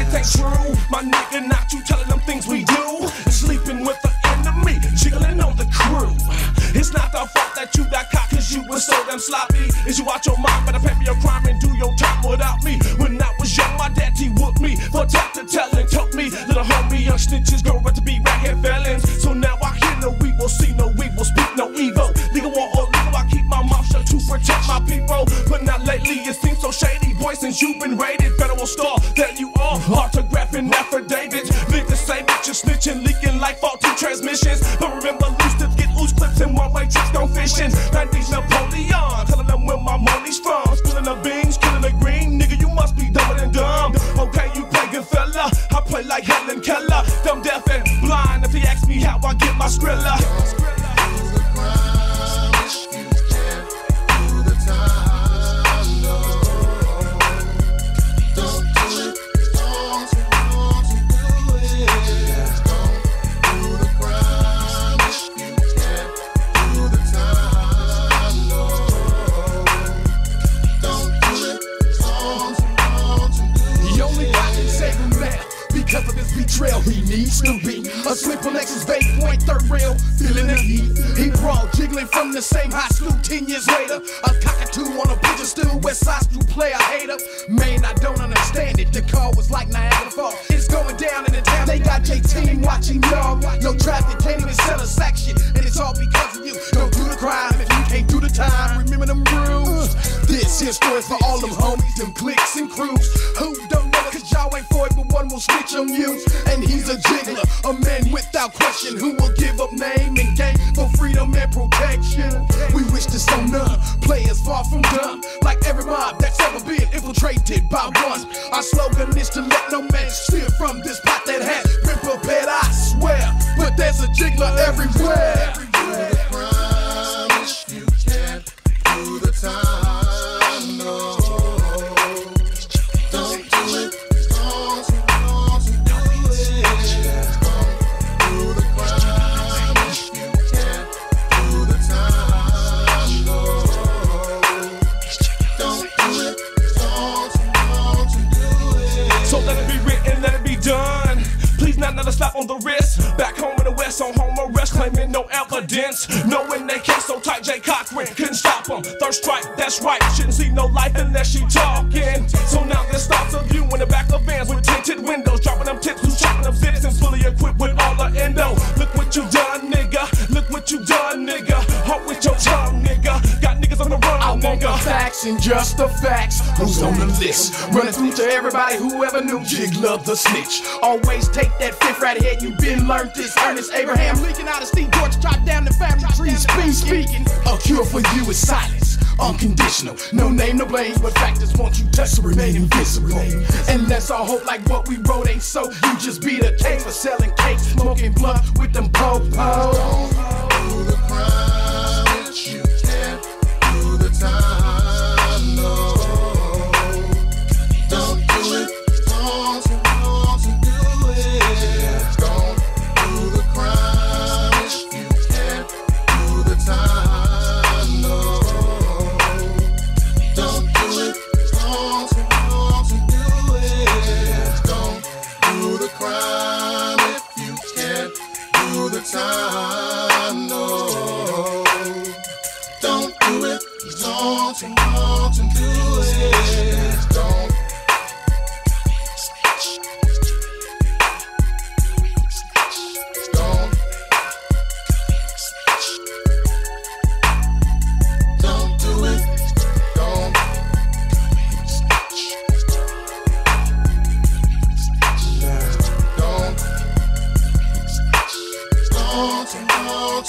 it ain't true. My nigga, not you telling them things we do. Sleeping with the enemy, jiggling on the crew. It's not the fault that you got caught cause you was so damn sloppy. Is you out your mind, better pay for your crime and do your time without me. When I was young, my daddy whooped me for tap to telling, took me. Little homie, young snitches grow up to be raghead felons. So now I hear no evil, see no evil, speak no evil. Legal or illegal, I keep my mouth shut to protect my people. But not lately, it seems so shady, boy, since you've been raided. Affidavits. Big to say that you're snitching, leaking like faulty transmissions. But remember, loose tips get loose clips and one way trips go fishing. 90s Napoleon, telling them where my money's from. Spilling the beans, killing the green. Nigga, you must be dumber than dumb. Okay, you play good fella. I play like Helen Keller. Dumb, deaf, and blind. If they ask me how I get my skrilla. Betrayal, he needs to be a slip on Lexus Bay Point, third rail, feeling the heat. He brawled, jiggling from the same high school 10 years later. A cockatoo on a pigeon stool, West Side School player hater. Man, I don't understand it. The call was like Niagara Falls. It's going down in the town. They got J Team watching y'all. No traffic, can't even sell a sack shit. And it's all because of you. Don't do the crime if you can't do the time. Remember them rules. This here story's for all them homies, them cliques and crews who don't know cause y'all ain't for it, but one will snitch on you. And he's a jiggler, a man without question who will give up name and game for freedom and protection. We wish this on none, players far from done, like every mob that's ever been infiltrated by one. Our slogan is to let no man steal from this pot that has been prepared, I swear. But there's a jiggler everywhere. Another slap on the wrist. Back home in the west on home arrest, claiming no evidence. Knowing they case so tight, Jay Cochran couldn't stop them. Third strike, that's right. Shouldn't see no life unless she talking. Facts and just the facts. Who's on the list? Running through to everybody who ever knew Jiggler the snitch. Always take that fifth right ahead. You been learned this. Ernest Abraham leaking out of Steve George, chop down the family tree. Speak, speaking. A cure for you is silence. Unconditional. No name, no blame, but factors want you touch to remain invisible. And that's our hope, like what we wrote ain't so. You just be the case for selling cake, smoking blunt with them po-po. time.